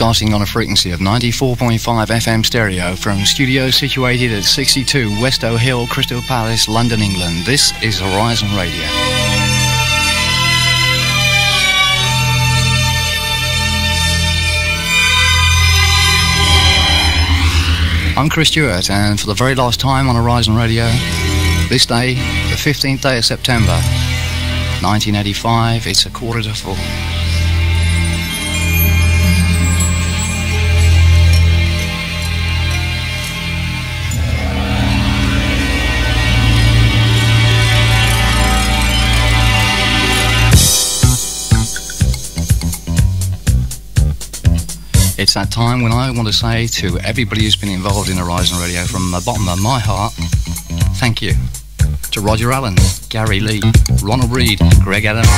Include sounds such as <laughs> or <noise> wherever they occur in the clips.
broadcasting on a frequency of 94.5 FM stereo from studios situated at 62 Westow Hill, Crystal Palace, London, England. This is Horizon Radio. I'm Chris Stewart, and for the very last time on Horizon Radio, this day, the 15th day of September, 1985, it's a quarter to four. It's that time when I want to say to everybody who's been involved in Horizon Radio from the bottom of my heart, thank you. To Roger Allen, Gary Lee, Ronald Reed, Greg Adams,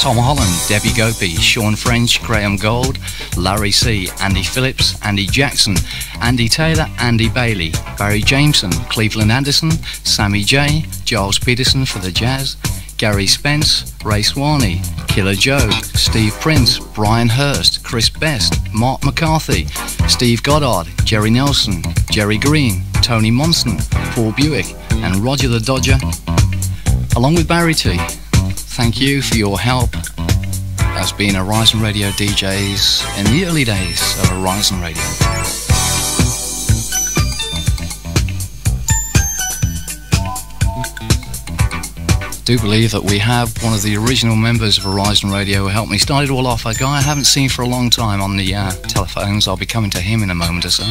Tom Holland, Debbie Gopi, Sean French, Graham Gold, Larry C., Andy Phillips, Andy Jackson, Andy Taylor, Andy Bailey, Barry Jameson, Cleveland Anderson, Sammy J., Gilles Peterson for the Jazz, Gary Spence, Ray Swaney, Killer Joe, Steve Prince, Brian Hurst, Chris Best, Mark McCarthy, Steve Goddard, Jerry Nelson, Jerry Green, Tony Monson, Paul Buick, and Roger the Dodger, along with Barry T. Thank you for your help as being Horizon Radio DJs in the early days of Horizon Radio. Do believe that we have one of the original members of Horizon Radio who helped me start it all off, a guy I haven't seen for a long time on the uh, telephones. I'll be coming to him in a moment or so.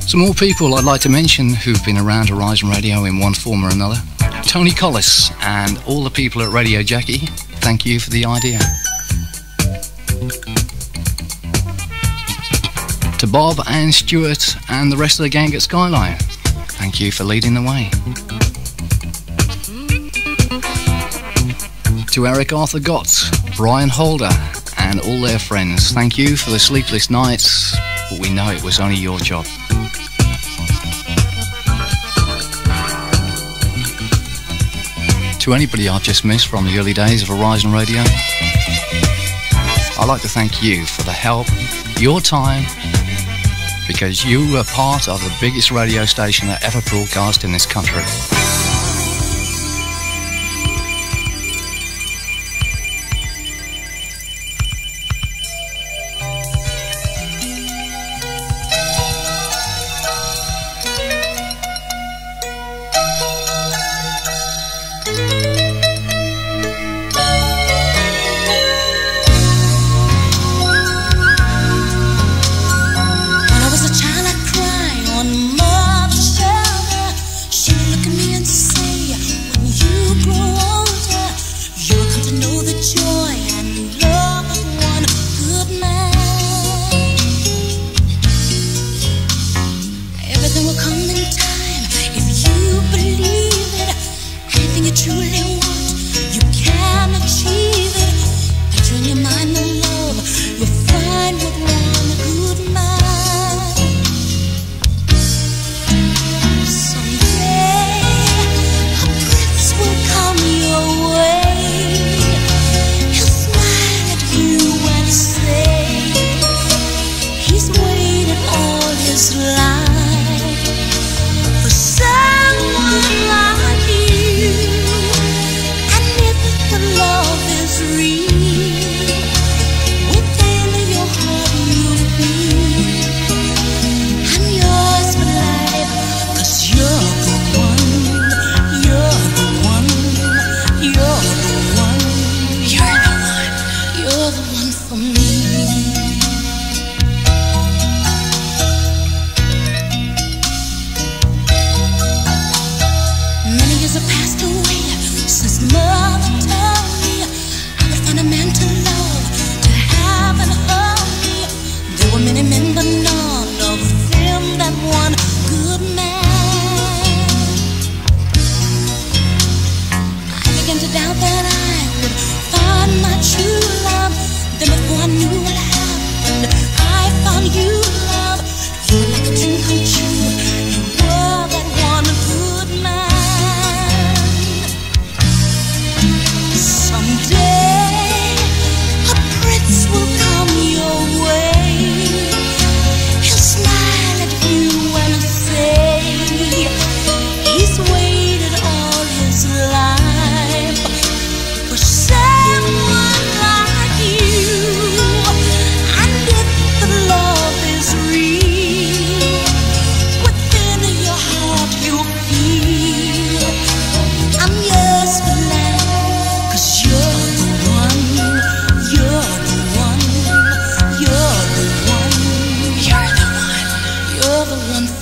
Some more people I'd like to mention who've been around Horizon Radio in one form or another. Tony Collis and all the people at Radio Jackie, thank you for the idea. To Bob and Stuart and the rest of the gang at Skyline, Thank you for leading the way. To Eric Arthur Gotts, Brian Holder, and all their friends, thank you for the sleepless nights, but we know it was only your job. To anybody I've just missed from the early days of Horizon Radio, I'd like to thank you for the help, your time, because you were part of the biggest radio station that ever broadcast in this country.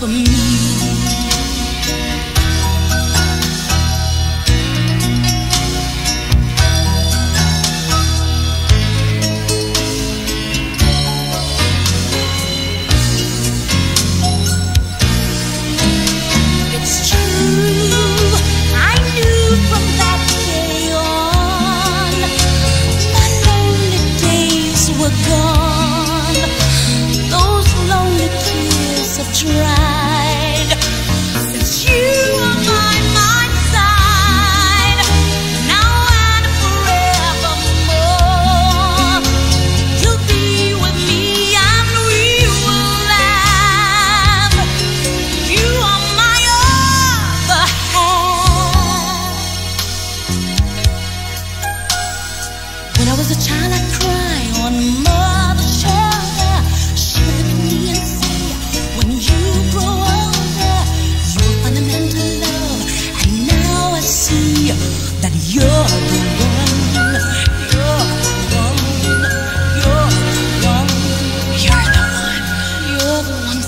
comigo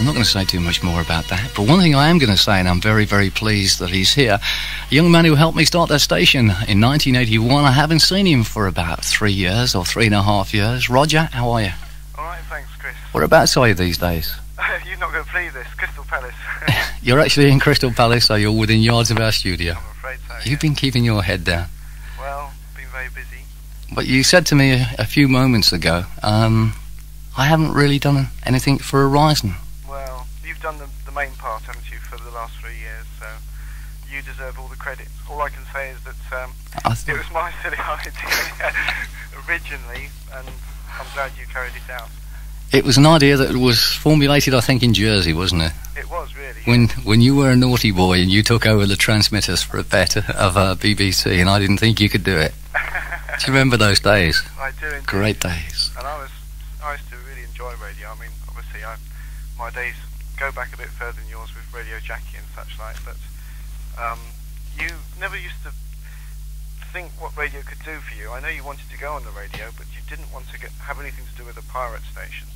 I'm not going to say too much more about that, but one thing I am going to say, and I'm very, very pleased that he's here, a young man who helped me start that station in 1981. I haven't seen him for about three years or three and a half years. Roger, how are you? All right, thanks, Chris. Whereabouts are you these days? <laughs> you're not going to believe this, Crystal Palace. <laughs> <laughs> you're actually in Crystal Palace, so you're within yards of our studio. I'm afraid so. You've yeah. been keeping your head down. Well, been very busy. But you said to me a, a few moments ago, um, I haven't really done anything for Horizon. You've done the, the main part, haven't you, for the last three years, so you deserve all the credit. All I can say is that um, it was my <laughs> silly idea <laughs> originally, and I'm glad you carried it out. It was an idea that was formulated, I think, in Jersey, wasn't it? It was really. When when you were a naughty boy and you took over the transmitters for a bet of uh, BBC, and I didn't think you could do it. <laughs> do you remember those days? I do. Indeed. Great days. And I was I used to really enjoy radio. I mean, obviously, I, my days go back a bit further than yours with Radio Jackie and such like. But um, you never used to think what radio could do for you. I know you wanted to go on the radio, but you didn't want to get, have anything to do with a pirate station.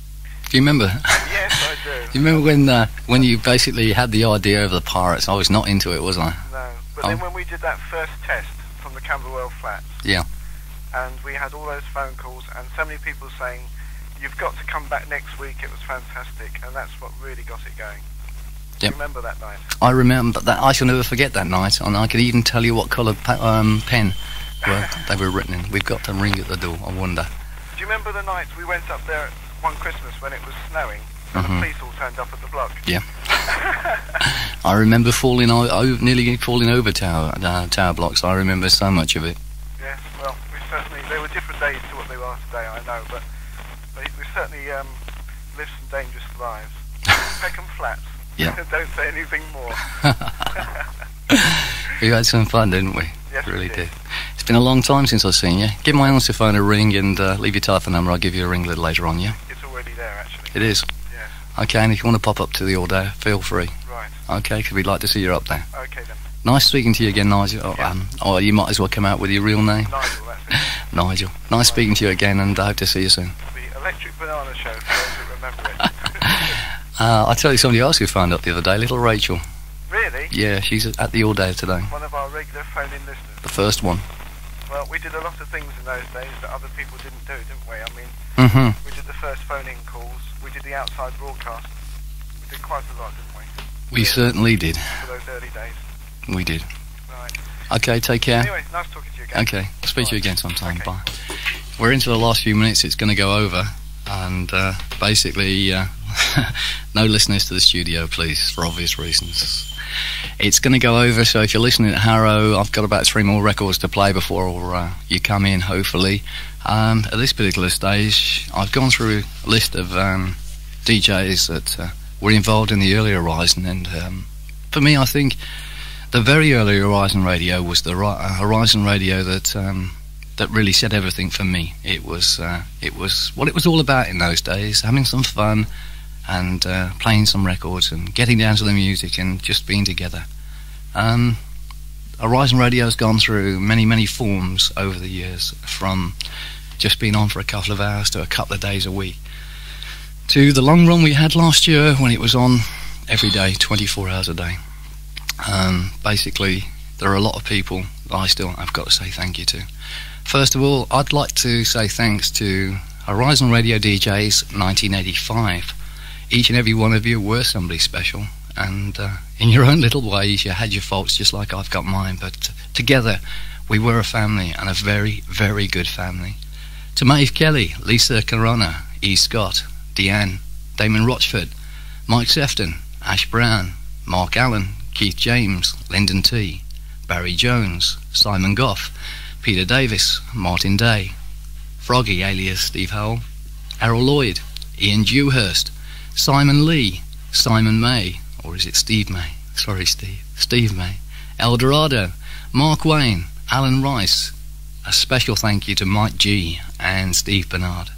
Do you remember? <laughs> yes, I do. do you remember when uh, when you basically had the idea of the pirates? I was not into it, was I? No, but oh. then when we did that first test from the Camberwell flats, yeah, and we had all those phone calls and so many people saying, you've got to come back next week. It was fantastic, and that's what really got it going. Yep. remember that night? I remember that. I shall never forget that night, and I can even tell you what colour um, pen were, <laughs> they were written in. We've got to ring at the door. I wonder. Do you remember the night we went up there one Christmas when it was snowing? And mm-hmm. the police all turned up at the block. Yeah. <laughs> I remember falling, o- nearly falling over tower uh, tower blocks. I remember so much of it. Yes. Well, we certainly. They were different days to what they are today. I know, but we certainly um, live some dangerous lives. <laughs> Peckham Flats. Yeah. <laughs> Don't say anything more. <laughs> we had some fun, didn't we? Yes, really we did. It's been a long time since I've seen you. Give my answer phone a ring and uh, leave your telephone number. I'll give you a ring a little later on, yeah? It's already there, actually. It is? Yes. Okay, and if you want to pop up to the order, feel free. Right. Okay, because we'd like to see you up there. Okay, then. Nice speaking to you again, Nigel. Oh, yeah. um, or you might as well come out with your real name. Nigel, that's it. Nigel. Nice right. speaking to you again, and I hope to see you soon. Electric Banana Show, for those who remember it. <laughs> uh, I tell you somebody else who found out the other day, little Rachel. Really? Yeah, she's at the all day today. One of our regular phone-in listeners. The first one. Well, we did a lot of things in those days that other people didn't do, didn't we? I mean, mm-hmm. we did the first phone-in calls, we did the outside broadcast. We did quite a lot, didn't we? We yeah. certainly did. For those early days. We did. Right. Okay, take care. Anyway, nice talking to you again. Okay, I'll speak to you again sometime. Okay. Bye. We're into the last few minutes. It's going to go over, and uh, basically, uh, <laughs> no listeners to the studio, please, for obvious reasons. It's going to go over, so if you're listening at Harrow, I've got about three more records to play before uh, you come in, hopefully. Um, at this particular stage, I've gone through a list of um, DJs that uh, were involved in the earlier Horizon, and um, for me, I think the very early Horizon Radio was the uh, Horizon Radio that um, that really said everything for me. It was uh, it was what it was all about in those days, having some fun and uh, playing some records and getting down to the music and just being together. Um, Horizon Radio has gone through many many forms over the years, from just being on for a couple of hours to a couple of days a week, to the long run we had last year when it was on every day, 24 hours a day. Um, basically, there are a lot of people that I still have got to say thank you to. First of all, I'd like to say thanks to Horizon Radio DJs 1985. Each and every one of you were somebody special, and uh, in your own little ways, you had your faults just like I've got mine, but together we were a family and a very, very good family. To Maeve Kelly, Lisa Corona, E. Scott, Deanne, Damon Rochford, Mike Sefton, Ash Brown, Mark Allen, Keith James, Lyndon T, Barry Jones, Simon Goff, Peter Davis, Martin Day, Froggy alias Steve Howell, Errol Lloyd, Ian Dewhurst, Simon Lee, Simon May, or is it Steve May? Sorry, Steve. Steve May, Eldorado, Mark Wayne, Alan Rice. A special thank you to Mike G and Steve Bernard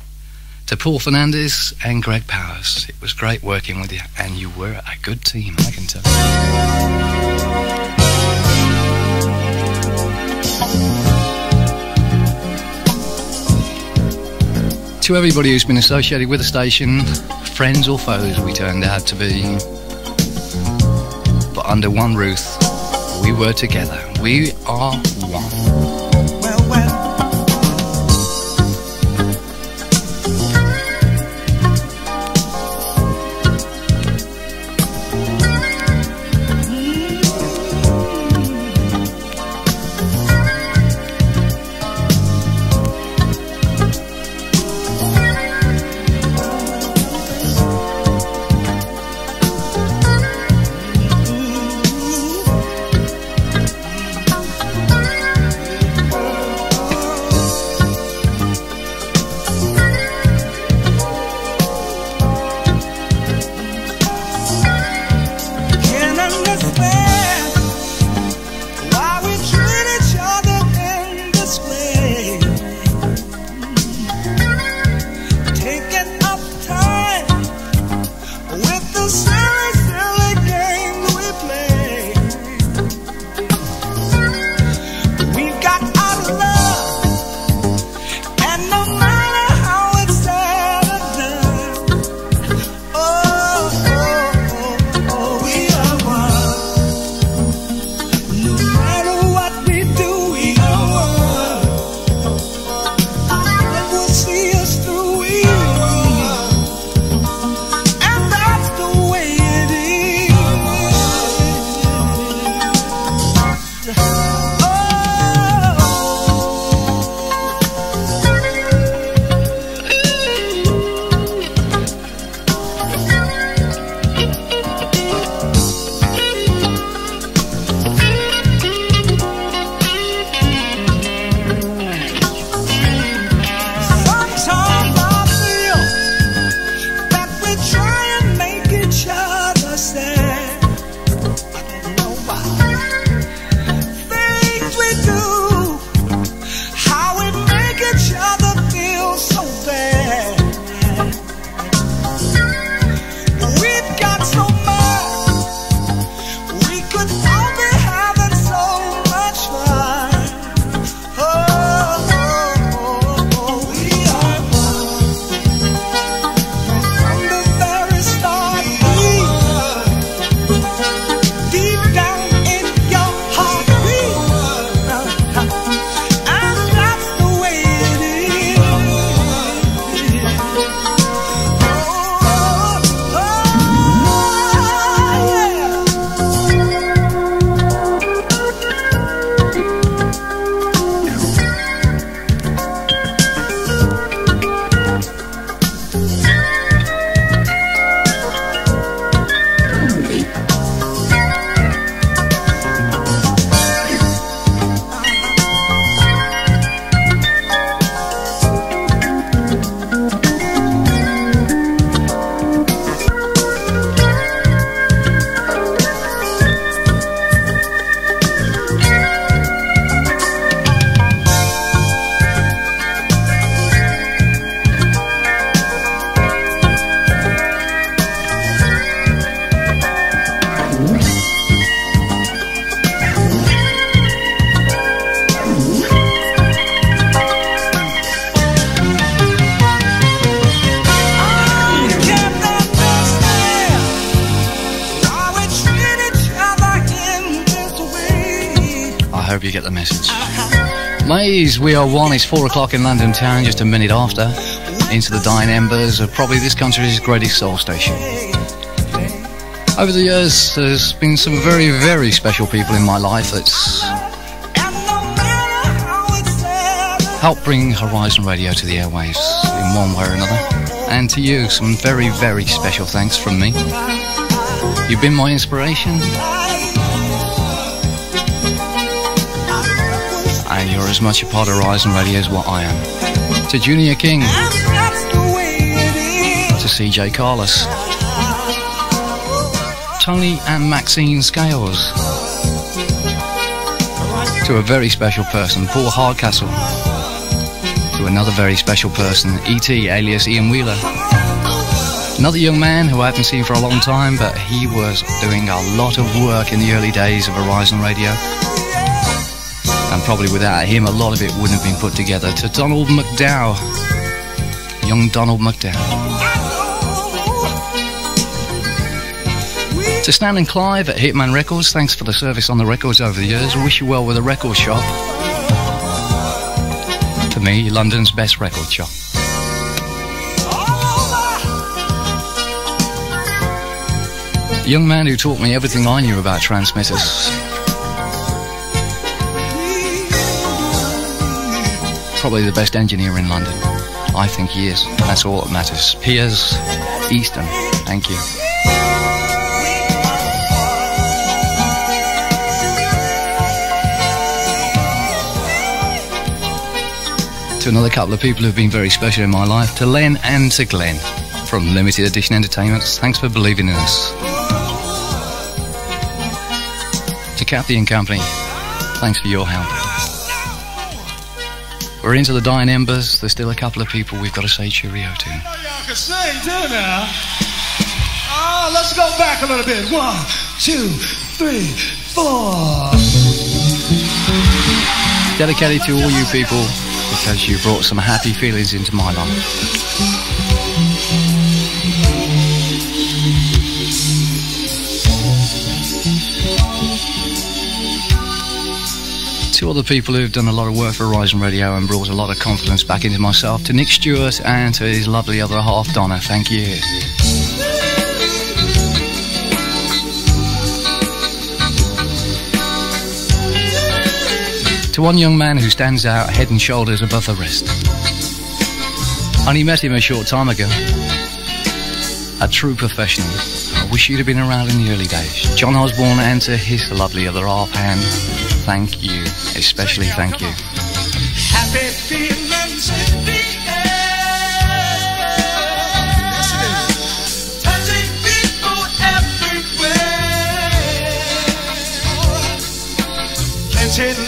to Paul Fernandez and Greg Powers. It was great working with you, and you were a good team, I can tell To everybody who's been associated with the station, friends or foes we turned out to be, but under one roof, we were together. We are one. We are one. It's four o'clock in London town, just a minute after. Into the dying embers of probably this country's greatest soul station. Over the years, there's been some very, very special people in my life that's helped bring Horizon Radio to the airwaves in one way or another. And to you, some very, very special thanks from me. You've been my inspiration. And you're as much a part of Horizon Radio as what I am. To Junior King, to CJ Carlos, Tony and Maxine Scales, to a very special person, Paul Hardcastle, to another very special person, E.T. alias Ian Wheeler. Another young man who I haven't seen for a long time, but he was doing a lot of work in the early days of Horizon Radio and probably without him, a lot of it wouldn't have been put together. To Donald McDowell, young Donald McDowell. To Stan and Clive at Hitman Records, thanks for the service on the records over the years. Wish you well with the record shop. To me, London's best record shop. Young man who taught me everything I knew about transmitters. Probably the best engineer in London. I think he is. That's all that matters. Piers Easton. Thank you. To another couple of people who've been very special in my life, to Len and to Glenn from Limited Edition Entertainments. Thanks for believing in us. To Kathy and Company, thanks for your help. We're into the dying embers. There's still a couple of people we've got to say cheerio to. y'all can sing too now. Oh, let's go back a little bit. One, two, three, four. Dedicated to all you people because you brought some happy feelings into my life. To the people who've done a lot of work for Horizon Radio and brought a lot of confidence back into myself. To Nick Stewart and to his lovely other half, Donna. Thank you. To one young man who stands out head and shoulders above the rest. Only met him a short time ago. A true professional. I wish you'd have been around in the early days. John Osborne and to his lovely other half hand thank you. Especially thank you. Happy feelings in the air. Touching people everywhere. Plenty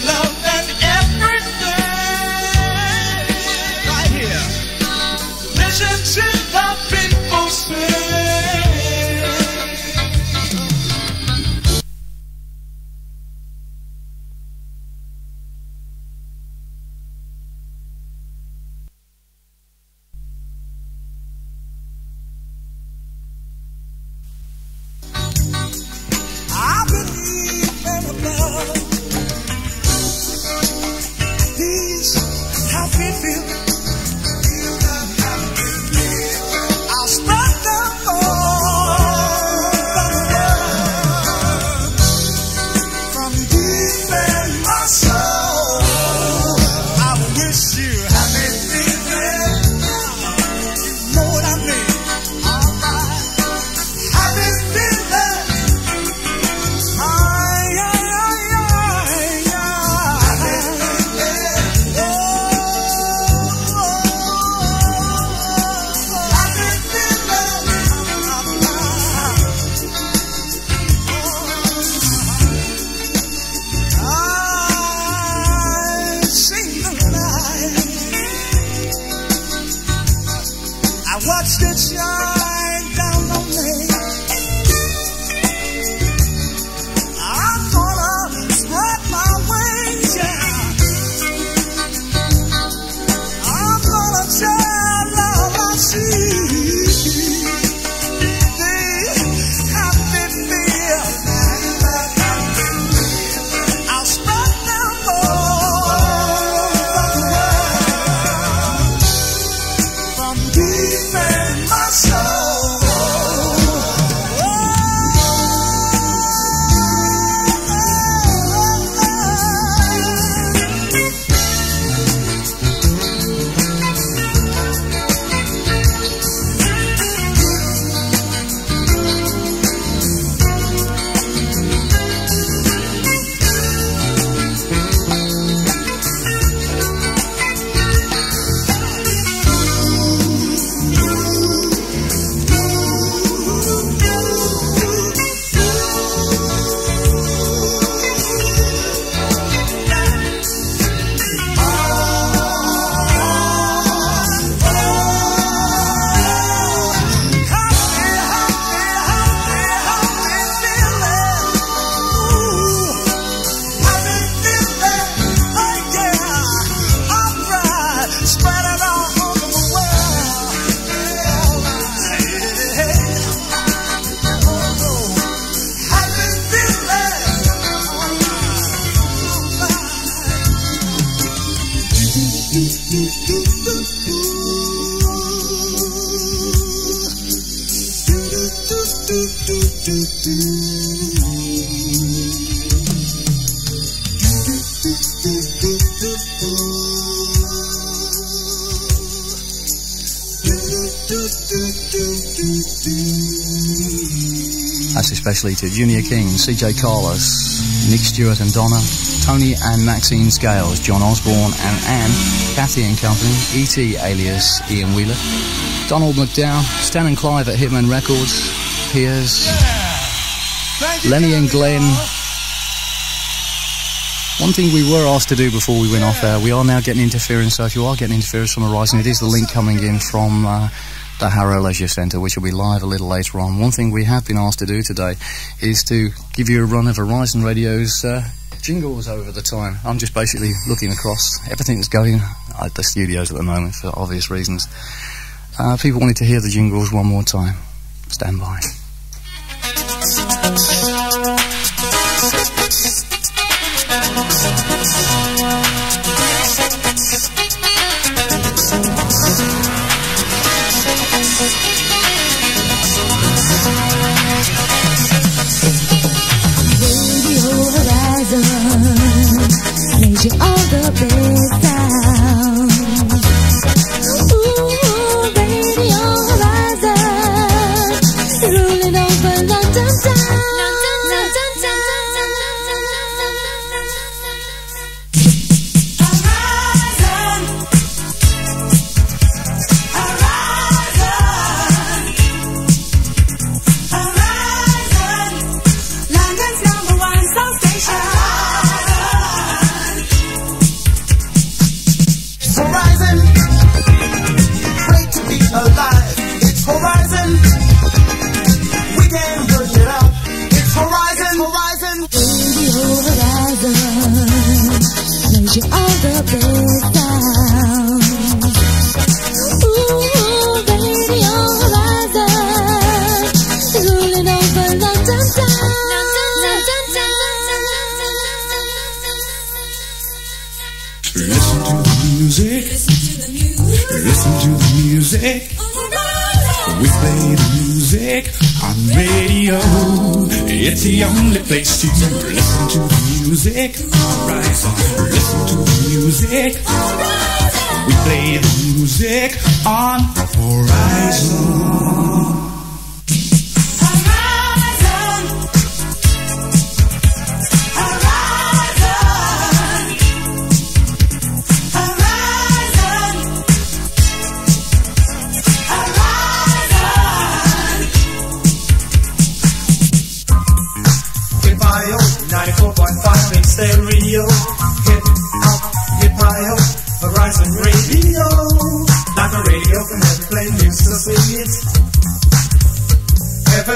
That's especially to Junior King, CJ Carlos, Nick Stewart and Donna, Tony and Maxine Scales, John Osborne and Anne, Kathy and Company, E.T. alias Ian Wheeler, Donald McDowell, Stan and Clive at Hitman Records, Piers, Lenny and Glenn. One thing we were asked to do before we went off air, we are now getting interference, so if you are getting interference from Horizon, it is the link coming in from uh, the Harrow Leisure Centre, which will be live a little later on. One thing we have been asked to do today is to give you a run of Horizon Radio's uh, jingles over the time. I'm just basically looking across everything that's going at the studios at the moment for obvious reasons. Uh, people wanted to hear the jingles one more time. Stand by. Thank you. Four point five. It's the only place to listen to the music. Alright, listen to the music. We play the music on Horizon.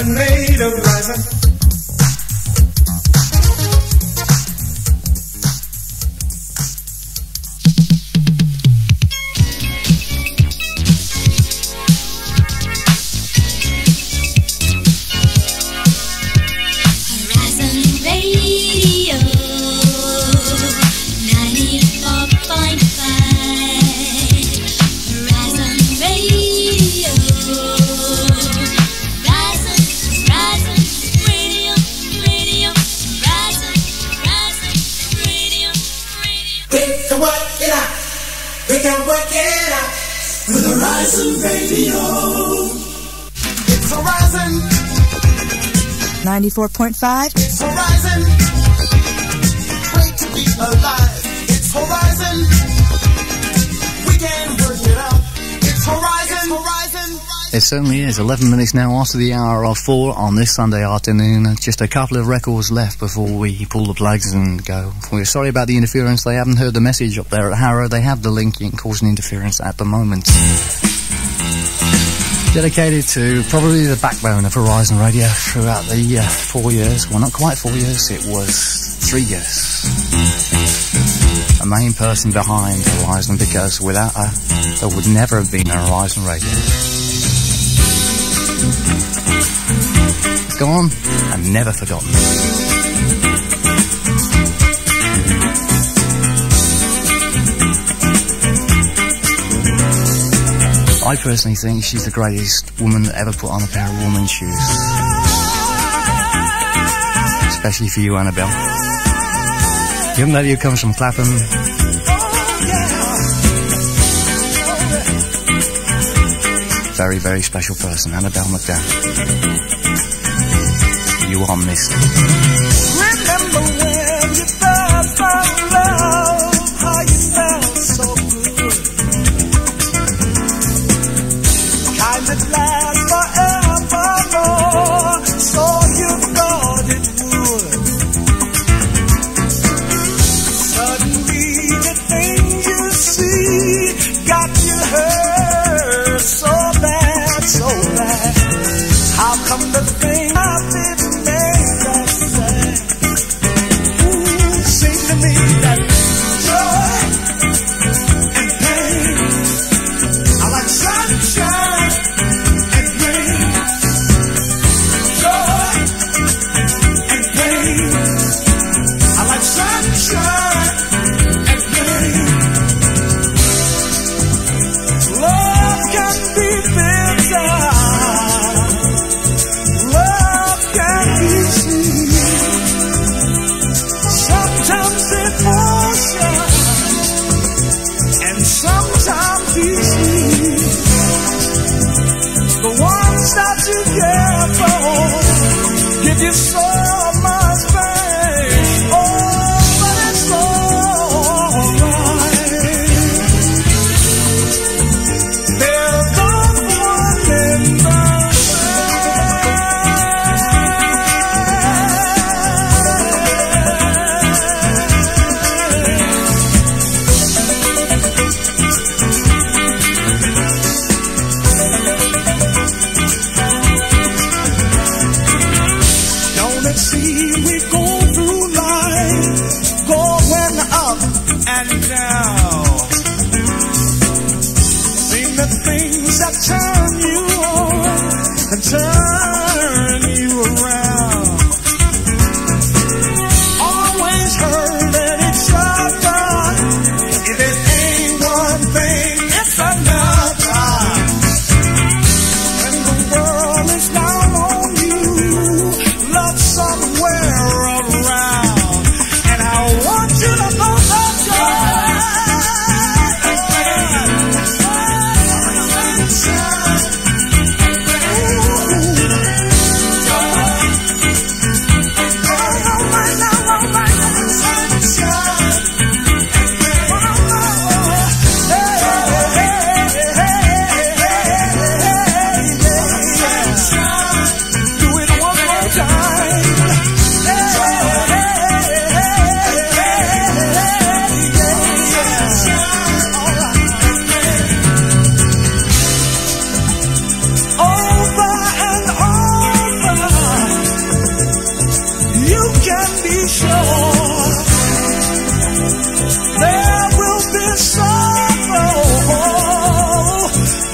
made of rhyme. Great to be alive. It's Horizon. We can work it out. It's Horizon. Horizon. It certainly is. 11 minutes now after the hour of 4 on this Sunday afternoon. Just a couple of records left before we pull the plugs and go. We're sorry about the interference. They haven't heard the message up there at Harrow. They have the link causing interference at the moment dedicated to probably the backbone of Horizon Radio throughout the uh, four years. Well, not quite four years, it was three years. A main person behind Horizon because without her, there would never have been a Horizon Radio. Gone and never forgotten. I personally think she's the greatest woman that ever put on a pair of woman's shoes. Especially for you, Annabelle. Given that you come from Clapham, very, very special person, Annabelle McDowell. You are missed. the things that turn you on and turn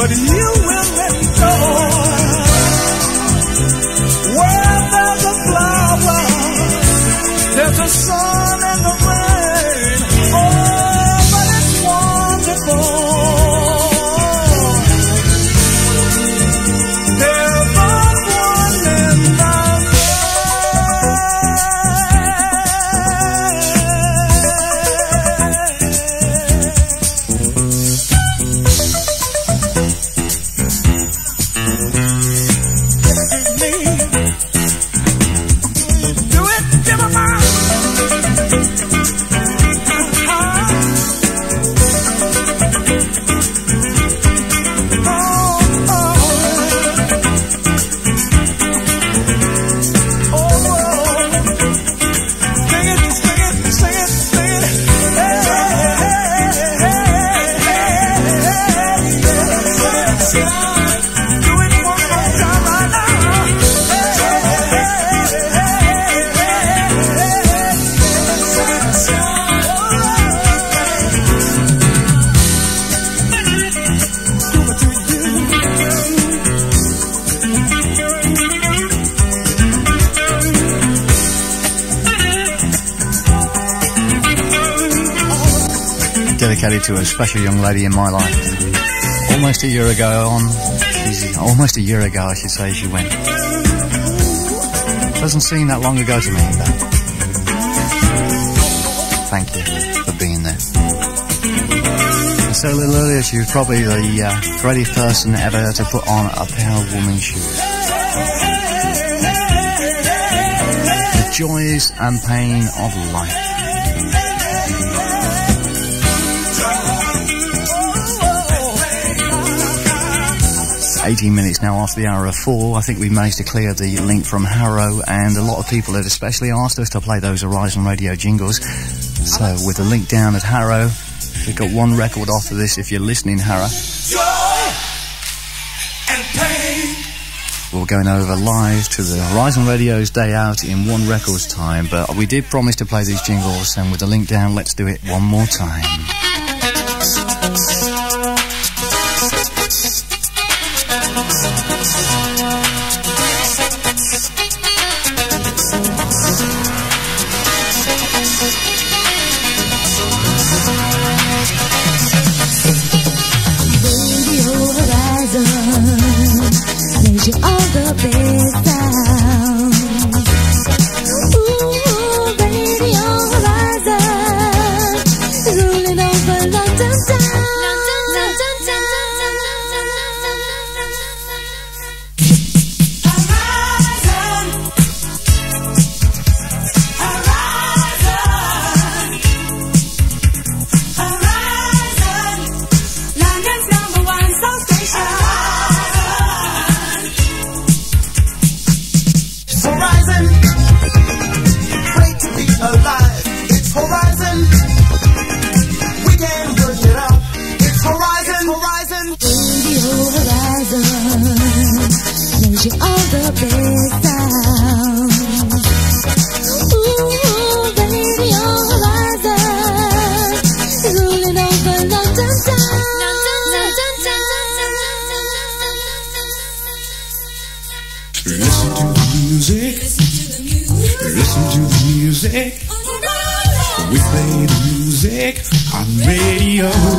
You. dedicated to a special young lady in my life. Almost a year ago on, almost a year ago, I should say, she went. Doesn't seem that long ago to me, but thank you for being there. And so a little earlier, she was probably the uh, greatest person ever to put on a pair of woman's shoes. The joys and pain of life. 18 minutes now after the hour of four. I think we managed to clear the link from Harrow, and a lot of people had especially asked us to play those Horizon Radio jingles. So, with the link down at Harrow, we've got one record off of this if you're listening, Harrow. We're going over live to the Horizon Radio's day out in one record's time, but we did promise to play these jingles, and with the link down, let's do it one more time. Listen to the music. Listen to the music. We play the music on radio.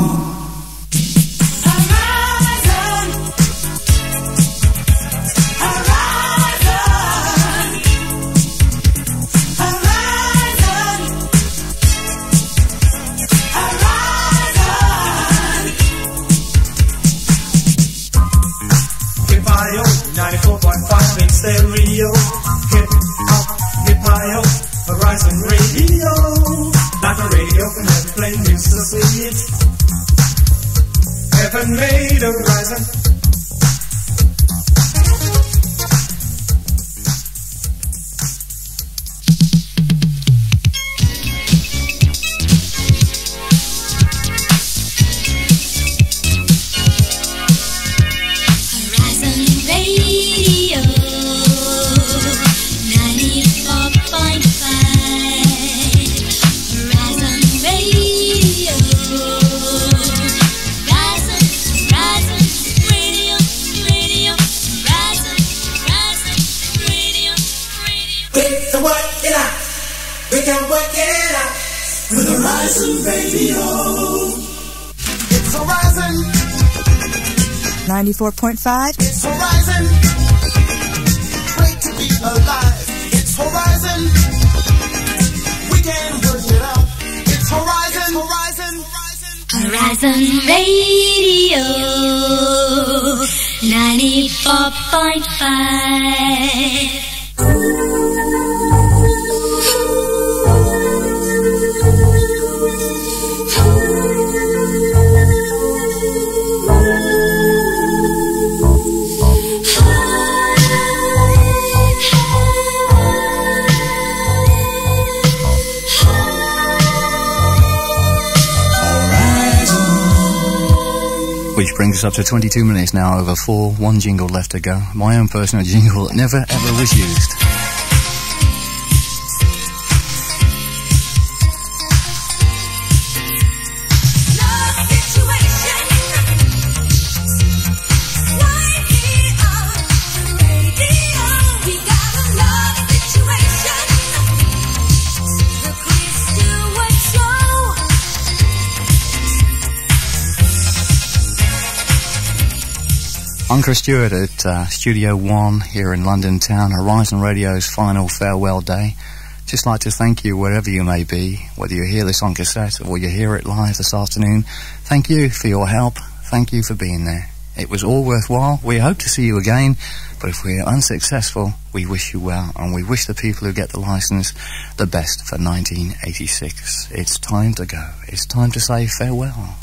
94.5. It's Horizon. Great to be alive. It's Horizon. We can work it out. It's Horizon. Horizon. Horizon Radio 94.5 Up to 22 minutes now over four, one jingle left to go. My own personal <laughs> jingle that never ever was used. I'm Chris Stewart at uh, Studio One here in London Town, Horizon Radio's final farewell day. Just like to thank you wherever you may be, whether you hear this on cassette or you hear it live this afternoon. Thank you for your help. Thank you for being there. It was all worthwhile. We hope to see you again, but if we're unsuccessful, we wish you well, and we wish the people who get the license the best for 1986. It's time to go. It's time to say farewell.